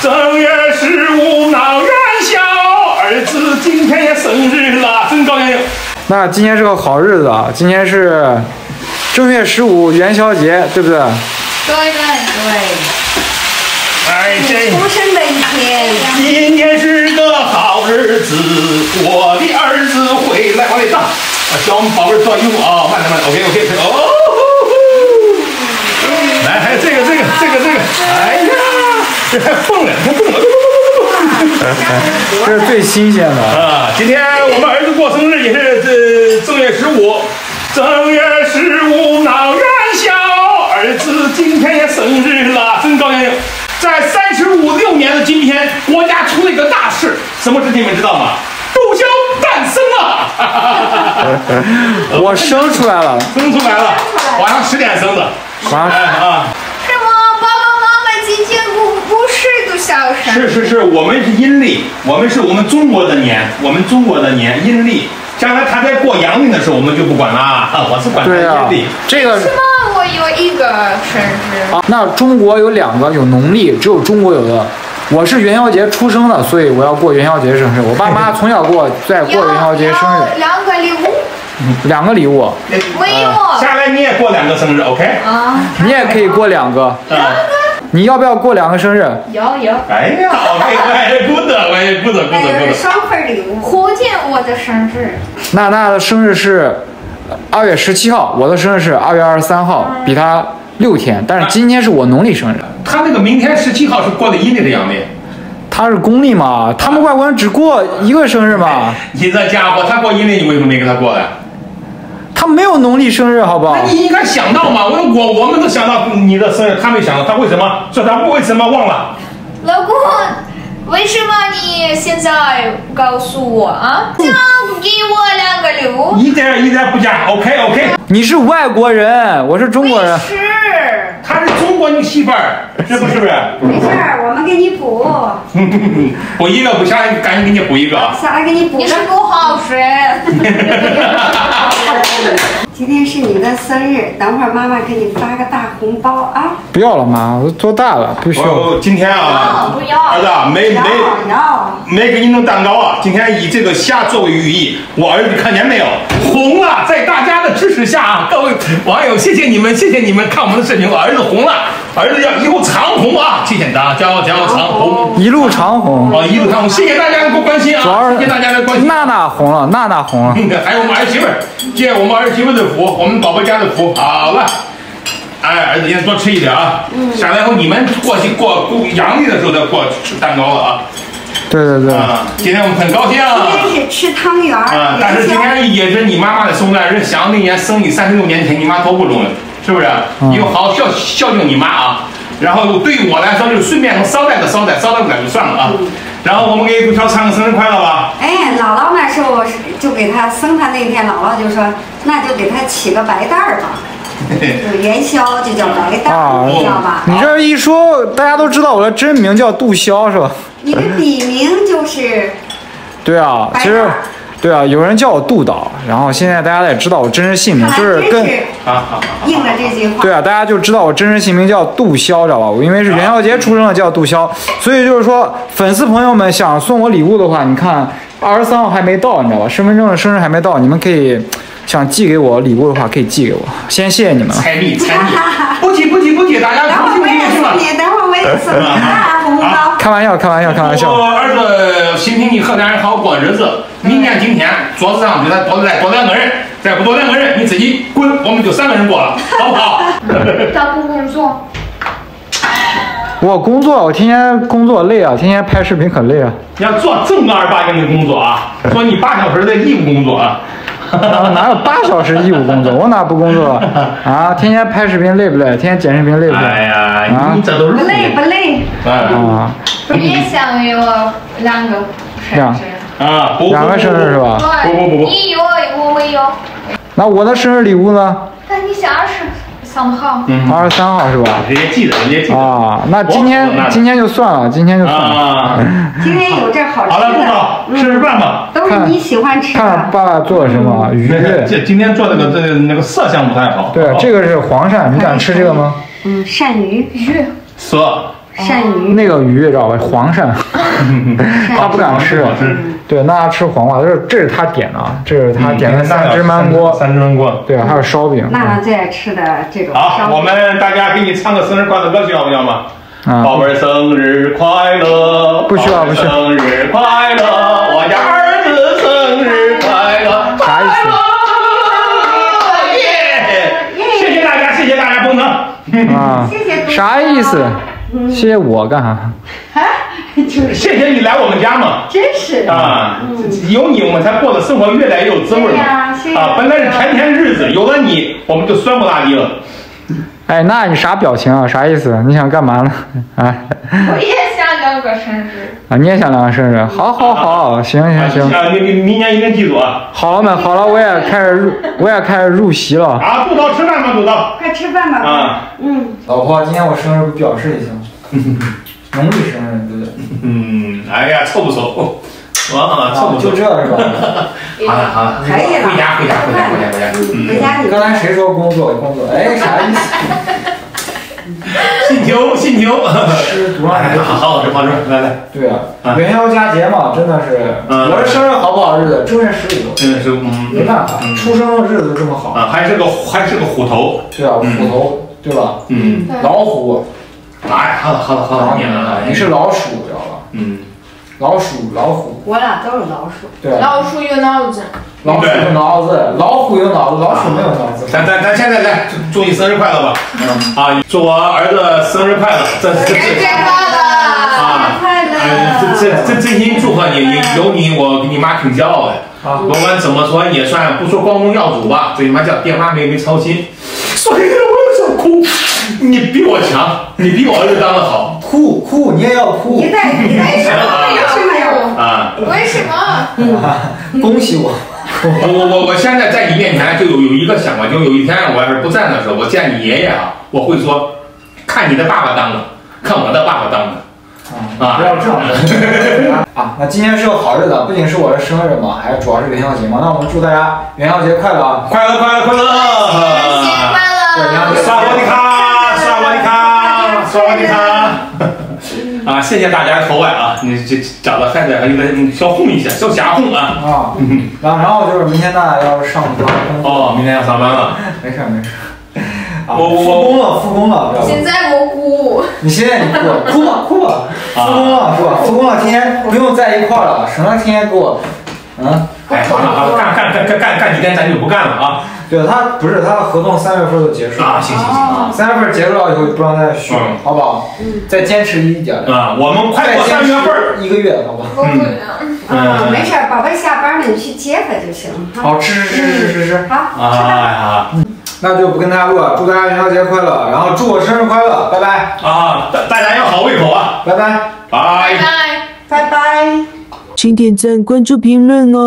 正月十五闹元宵，儿子今天也生日了，真高兴。那今天是个好日子啊，今天是正月十五元宵节，对不对？对对对哎，这出生的一天，今天是个好日子，我的儿子回来，往里倒，啊，教我们宝贝儿做衣服啊，慢点慢点，OK OK OK，哦，来，还有这个这个这个这个，哎呀，这还蹦了，还蹦了，这是最新鲜的。啊，今天我们儿子过生日也是这正月十五，正月十五闹元宵，儿子今天也生日了，真高兴。在三十五六年的今天，国家出了一个大事，什么事情你们知道吗？杜骁诞生了，我生出来了，生出来了，晚上十点生的，晚上哎啊，是是是，我们是阴历，我们是我们中国的年，我们中国的年阴历。将来他在过阳历的时候，我们就不管了啊，我是管他对啊阴历。，这个是吗？我有一个生日，啊，那中国有两个有农历，只有中国有的。我是元宵节出生的，所以我要过元宵节生日。我爸妈从小给我在过元宵节生日，两个礼物，两个礼物，没有下来你也过两个生日，OK？啊？你也可以过两个。啊，你要不要过两个生日？有有。哎呀，OK，哎，good，哎，good，good，good，那就是双份礼物。后天我的生日，娜娜的生日是二月十七号，我的生日是二月二十三号，比她六天。但是今天是我农历生日，他那个明天十七号是过的阴历的阳历。她是公历嘛，他们外国人只过一个生日嘛，你这家伙，他过阴历，你为什么没跟他过呀？他没有农历生日，好不好那？你应该想到嘛，我我我们都想到你的生日，他没想到，他为什么？说他为什么忘了？老公，为什么你现在告诉我啊？想给我两个礼物？一点一点不假，OK OK。你是外国人，我是中国人。是，他是中国你媳妇儿，是不是不是？没事儿，我们给你补，补一个不下来，赶紧给你补一个啊！下来给你补你是上。不好使。今天是你的生日，等会儿妈妈给你发个大红包啊！不要了妈，我多大了，不需要。我今天啊，不要儿子啊没没，没给你弄蛋糕啊！今天以这个虾作为寓意，我儿子看见没有，红了！在大家的支持下啊，各位 网友，谢谢你们，谢谢你们看我们的视频，我儿子红了，儿子要一路长红啊！谢谢大家，加油加油长红。一路长红，啊，一路长红，谢谢大家的关心啊！谢谢大家的关心。娜娜红了，娜娜红了。还有我们儿媳妇儿，借我们儿媳妇的福，我们宝宝家的福，好了。哎，儿子，先多吃一点啊。下来以后你们过去过过阳历的时候再过吃蛋糕了啊。对对对，啊，今天我们很高兴啊。今天是吃汤圆啊儿，，但是今。天也是你妈妈的生日，是想那年生你三十六年前，你妈多不容易，是不是？你就好好孝孝敬你妈啊。然后对于我来说，就顺便能捎带的捎带，捎带不了就算了啊。然后我们给杜乔唱个生日快乐吧。哎，姥姥那时候就给他生他那天，姥姥就说，那就给他起个白蛋儿吧，就元宵就叫白蛋啊儿，你知道吧？你这一说，大家都知道我的真名叫杜潇是吧？你的笔名就是对啊，其实对啊，有人叫我杜导，然后现在大家也知道我真实姓名，就是跟。应了这句话。对啊，大家就知道我真实姓名叫杜潇，知道吧？我因为是元宵节出生的，叫杜潇，所以就是说，粉丝朋友们想送我礼物的话，你看二十三号还没到，你知道吧？身份证的生日还没到，你们可以想寄给我礼物的话，可以寄给我。先谢谢你们了。猜谜猜谜，不提不提不提，大家等会儿我。也送你，等会儿我也送你啊，红包。开玩笑，开玩笑，开玩笑。我儿子心平气和，咱好好过日子。明天今天桌子上就再多再多两个人，再不多两个人，你自己滚，我们就三个人过了，好不好？他不工作，我工作，我天天工作累啊，天天拍视频很累啊。你要做正儿八经的工作啊，做你八小时的义务工作啊。啊 哪有八小时义务工作？我哪不工作啊？天天拍视频累不累？天天剪视频累不累？哎呀，啊你这都是不累不累，啊啊，你想有两个生日？啊，不两个生日是？吧？对，不不不不你有我没有？那我的生日礼物呢？那你想是三号？嗯，二十三号是吧？直接记得，直接记得。啊，那今天今天就算了，今天就算了。啊，今天有这好好了，不吃的，早，吃吃饭吧。都是你喜欢吃看的。爸爸做了什么鱼？这今天做那个这那个色相不太好。对，这个是黄鳝，你敢吃这个吗？嗯，鳝鱼，鱼，蛇鳝鱼，那个鱼知道吧？黄鳝，他不敢吃好吃。对，那他吃黄瓜，这是这是他点的啊，这是他点的三汁焖锅，三汁焖锅。对啊，还有烧饼。娜娜最爱吃的这种好，我们大家给你唱个生日快乐歌曲，要不要吗？啊宝贝儿生日快乐！不需要宝贝儿不需要生日快乐！我家儿子生日快乐！啥意思耶！谢谢大家，谢谢大家，不能。啊谢谢，啥意思？谢谢我干啥？就是谢谢你来我们家嘛。真是的，啊，有你我们才过的生活越来越有滋味对嘛呀谢。谢啊，本来是甜甜日子，有了你，我们就酸不拉几了。哎，那你啥表情啊？啥意思？你想干嘛呢？啊我也想聊个生日。啊！你也想两个生日？好，好，好，行行行。啊，你你明年一定记住啊！好了们，好了，我也开始入，我也开始入席了。啊，杜导吃饭吧，杜导。快吃饭吧，啊嗯，老婆，今天我生日，不表示一下？农历生日，对不对？嗯，哎呀，凑不凑？啊，凑不凑？就这是吧？好 了好了，可以了，回家回家回家回家回家。嗯回家你刚才谁说工作工作？哎，啥意思？信球 信球。吃多少哎，好好吃好吃，来来，对啊啊，元宵佳节嘛，真的是。嗯我这生日好不好日子？正月十五，真的是嗯没办法，出生的日子就这么好。啊，还是个还是个虎头。对啊，虎头，对吧？嗯，老虎，哎，好了好了好了，你是老鼠，知道吧？嗯，老鼠，老虎，我俩都是老鼠，对啊，老鼠有脑子，老鼠有脑子，老虎有脑子，老鼠没有脑子。咱咱咱现在来祝你生日快乐吧！嗯啊，祝我儿子生日快乐！这这生日这快乐！啊，快乐，哎，这这这真心祝贺你，你有你，我给你妈挺骄傲的。啊甭管怎么说，也算不说光宗耀祖吧，最起码叫爹妈没没操心。说起来我又想哭，你比我强，你比我儿子当的好哭哭，你也要哭你，在你在什么为什么要？啊！为什么？恭喜我。我我我我现在在你面前就有有一个想法，就有一天我要是不在的时候，我见你爷爷啊，我会说，看你的爸爸当的，看我的爸爸当的。啊，不要这样 啊！那今天是个好日子，不仅是我的生日嘛，还主要是元宵节嘛。那我们祝大家元宵节快乐啊！快乐快乐快乐！元宵节快乐！萨瓦迪卡，萨瓦迪卡，萨瓦迪卡！啊，谢谢大家投爱啊！你这长得还得还有点小红一下，小瞎哄啊！啊，然后然后就是明天大家要上班，哦，明天要上班了。没事儿没事儿。啊我我复工了，复工了，知道吧？现在我哭，你现在你哭哭吧哭吧，复工了是吧？复工了，天天不用在一块儿了，省得天天给我，嗯，哎，好了好了，干干干干干干几天咱就不干了啊！对他不是他的合同三月份就结束了啊，行行行啊，三月份结束了以后不让再续好不好？再坚持一点儿，啊，我们快过三月份一个月，好吧？我不能。啊，嗯没事，宝贝下班了你去接他就行。哈好，吃吃吃吃吃吃，好，吃哎吧。呀那就不跟大家录了，祝大家元宵节快乐，然后祝我生日快乐，拜拜，啊！大大家要好胃口啊！拜拜。拜拜。拜。拜拜。请点赞、关注、评论哦。